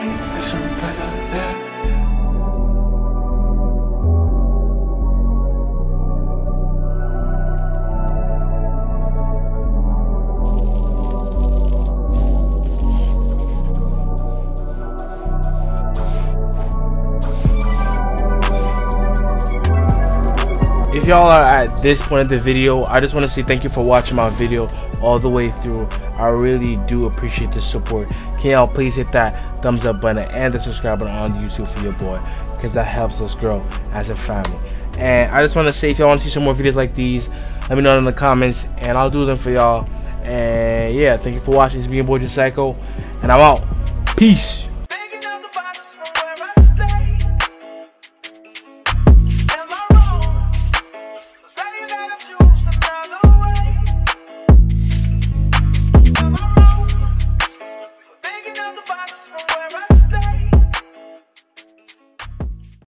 me listen better, yeah. If y'all are at this point of the video i just want to say thank you for watching my video all the way through. I really do appreciate the support. Can y'all please hit that thumbs up button and the subscribe button on youtube for your boy because that helps us grow as a family. And i just want to say if y'all want to see some more videos like these let me know in the comments and i'll do them for y'all. And yeah thank you for watching. It's being boy psycho and i'm out. Peace